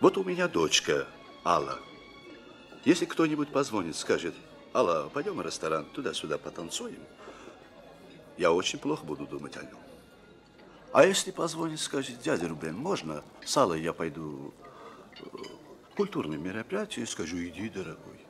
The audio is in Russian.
Вот у меня дочка Алла. Если кто-нибудь позвонит, скажет, Алла, пойдем в ресторан, туда-сюда потанцуем, я очень плохо буду думать о нем. А если позвонит, скажет, дядя Рубен, можно с Аллой я пойду э, в культурное мероприятие, скажу, иди, дорогой.